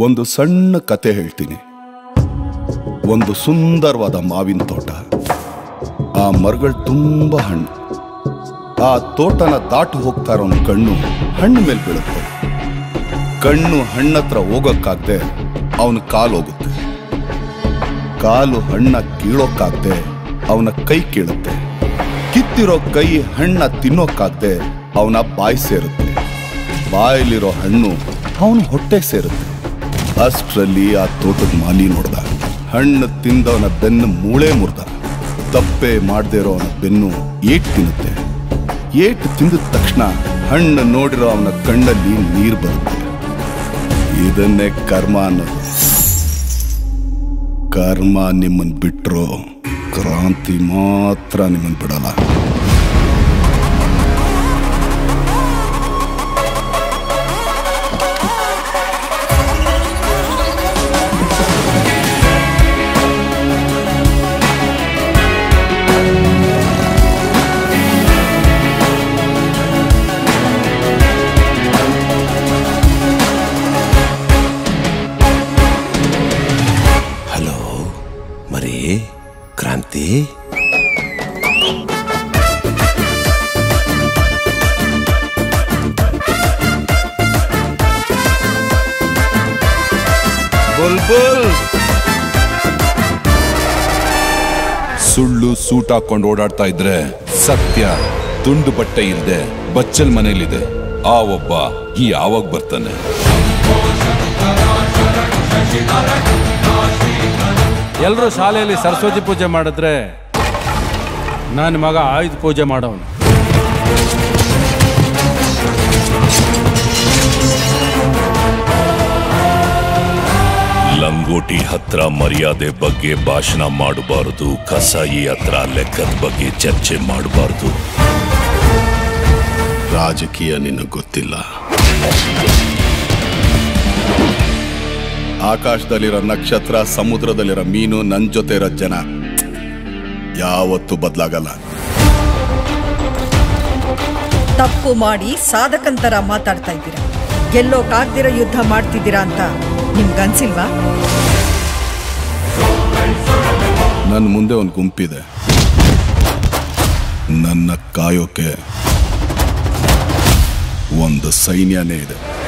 ಒಂದು ಸಣ್ಣ ಕತೆ ಹೇಳ್ತೀನಿ. ಒಂದು ಸುಂದರವಾದ ಮಾವಿನ ತೋಟ. ಆ ಮರಗಳು ತುಂಬ ಹಣ್ಣು. ಆ ತೋಟನ ದಾಟು ಹೋಗ್ತಾ ಇರೋ ಕಣ್ಣು ಹಣ್ಣು ಮೇಲೆ ಬೀಳುತ್ತೆ. ಕಣ್ಣು ಹಣ್ಣತ್ರ ಹೋಗೋಕ್ಕಾಗದೆ ಅವನ ಕಾಲು ಹೋಗುತ್ತೆ. ಕಾಲು ಹಣ್ಣ ಕೀಳೋಕ್ಕಾಗದೆ ಅವನ ಕೈ ಕೀಳುತ್ತೆ. ಕಿತ್ತಿರೋ ಕೈ ಹಣ್ಣ ತಿನ್ನೋಕ್ಕಾಗದೆ ಅವನ ಬಾಯಿ ಸೇರುತ್ತೆ. ಬಾಯಲ್ಲಿರೋ ಹಣ್ಣು ಅವನ ಹೊಟ್ಟೆ ಸೇರುತ್ತೆ. ಅಷ್ಟರಲ್ಲಿ ಆ ತೋಟದ ಮಾಲಿ ನೋಡ್ದ. ಹಣ್ಣು ತಿಂದವನ ಬೆನ್ನು ಮೂಳೆ ಮುರ್ದ. ತಪ್ಪೆ ಮಾಡದೇ ಇರೋ ಬೆನ್ನು ಏಟ್ ತಿನ್ನುತ್ತೆ. ಏಟ್ ತಿಂದ ತಕ್ಷಣ ಹಣ್ಣು ನೋಡಿರೋ ಅವನ ಕಣ್ಣಲ್ಲಿ ನೀರು ಬರುತ್ತೆ. ಇದನ್ನೇ ಕರ್ಮ ಅನ್ನೋದು. ಕರ್ಮ ನಿಮ್ಮನ್ನು ಬಿಟ್ಟರು ಕ್ರಾಂತಿ ಮಾತ್ರ ನಿಮ್ಮನ್ನು ಬಿಡಲ್ಲ. ಸುಳ್ಳು ಸೂಟ್ ಹಾಕೊಂಡು ಓಡಾಡ್ತಾ ಇದ್ರೆ ಸತ್ಯ, ತುಂಡು ಬಟ್ಟೆ ಇಲ್ದೆ, ಬಚ್ಚಲ್ ಮನೇಲಿದೆ ಆ ಒಬ್ಬ ಯಾವಾಗ ಬರ್ತಾನೆ. ಎಲ್ಲರೂ ಶಾಲೆಯಲ್ಲಿ ಸರಸ್ವತಿ ಪೂಜೆ ಮಾಡಿದ್ರೆ ನನ್ನ ಮಗ ಆಯುಧ ಪೂಜೆ ಮಾಡೋನು. ಲಂಗೋಟಿ ಹತ್ರ ಮರ್ಯಾದೆ ಬಗ್ಗೆ ಭಾಷಣ ಮಾಡಬಾರದು ಕಸಾಯಿ ಹತ್ರ ಲೆಕ್ಕದ ಬಗ್ಗೆ ಚರ್ಚೆ ಮಾಡಬಾರದು. ರಾಜಕೀಯ ನಿನಗೆ ಗೊತ್ತಿಲ್ಲ. ಆಕಾಶದಲ್ಲಿರೋ ನಕ್ಷತ್ರ ಸಮುದ್ರದಲ್ಲಿರೋ ಮೀನು ನನ್ ಜೊತೆ ಇರೋ ಜನ. ಯಾವತ್ತೂ ಬದಲಾಗಲ್ಲ. ತಪ್ಪು ಮಾಡಿ ಸಾಧಕಂತರ ಮಾತಾಡ್ತಾ ಇದ್ದೀರಾ. ಗೆಲ್ಲೋಕಾಗ್ದಿರೋ ಯುದ್ಧ ಮಾಡ್ತಿದ್ದೀರಾ ಅಂತ ನಿಮ್ಗನ್ಸಿಲ್ವಾ? ನನ್ನ ಮುಂದೆ ಒಂದು ಗುಂಪಿದೆ. ನನ್ನ ಕಾಯೋಕೆ ಒಂದು ಸೈನ್ಯನೇ ಇದೆ.